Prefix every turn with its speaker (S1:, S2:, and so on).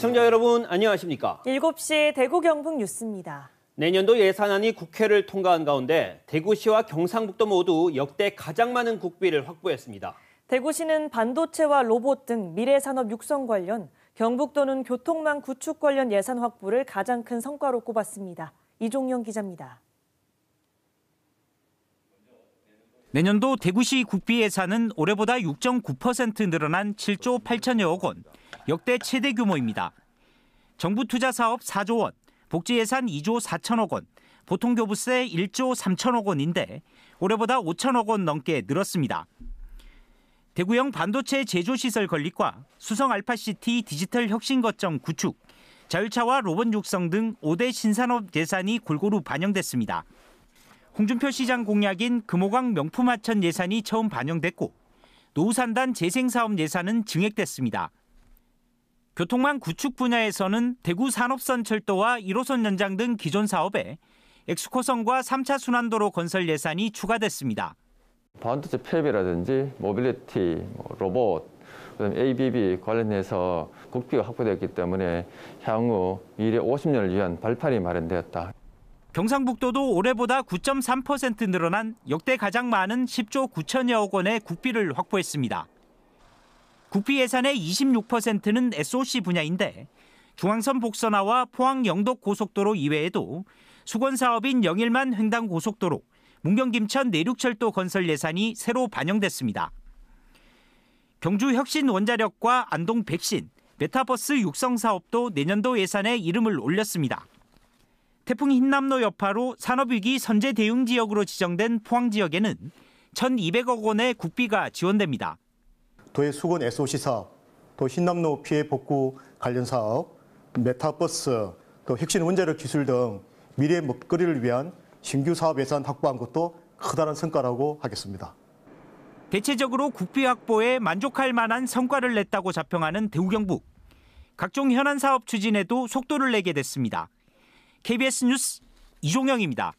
S1: 시청자 여러분 안녕하십니까?
S2: 7시 대구 경북 뉴스입니다.
S1: 내년도 예산안이 국회를 통과한 가운데 대구시와 경상북도 모두 역대 가장 많은 국비를 확보했습니다.
S2: 대구시는 반도체와 로봇 등 미래 산업 육성 관련, 경북도는 교통망 구축 관련 예산 확보를 가장 큰 성과로 꼽았습니다. 이종영 기자입니다.
S3: 내년도 대구시 국비 예산은 올해보다 6.9% 늘어난 7조 8천여억 원, 역대 최대 규모입니다. 정부 투자 사업 4조 원, 복지 예산 2조 4천억 원, 보통 교부세 1조 3천억 원인데 올해보다 5천억 원 넘게 늘었습니다. 대구형 반도체 제조시설 건립과 수성 알파시티 디지털 혁신 거점 구축, 자율차와 로봇 육성 등 5대 신산업 예산이 골고루 반영됐습니다. 홍준표 시장 공약인 금호강 명품 하천 예산이 처음 반영됐고 노후산단 재생사업 예산은 증액됐습니다. 교통망 구축 분야에서는 대구 산업선 철도와 1호선 연장 등 기존 사업에 엑스코선과 3차 순환도로 건설 예산이 추가됐습니다.
S4: 반도체 fab이라든지 mobility, 뭐 로봇, 그다음 ABB 관련해서 국비가 확보되었기 때문에 향후 미래 50년을 위한 발판이 마련되었다.
S3: 경상북도도 올해보다 9.3% 늘어난 역대 가장 많은 10조 9천여억 원의 국비를 확보했습니다. 국비 예산의 26%는 SOC 분야인데 중앙선 복선화와 포항 영덕 고속도로 이외에도 수건 사업인 영일만 횡단 고속도로, 문경 김천 내륙철도 건설 예산이 새로 반영됐습니다. 경주 혁신 원자력과 안동 백신, 메타버스 육성 사업도 내년도 예산에 이름을 올렸습니다. 태풍 흰남노 여파로 산업위기 선제 대응 지역으로 지정된 포항 지역에는 1,200억 원의 국비가 지원됩니다.
S5: 도의 숙원 SOC 사업, 또 힌남노 피해 복구 관련 사업, 메타버스, 또 혁신 원자력 기술 등 미래 먹거리를 위한 신규 사업 예산 확보한 것도 커다란 성과라고 하겠습니다.
S3: 대체적으로 국비 확보에 만족할 만한 성과를 냈다고 자평하는 대구 경북. 각종 현안 사업 추진에도 속도를 내게 됐습니다. KBS 뉴스 이종영입니다.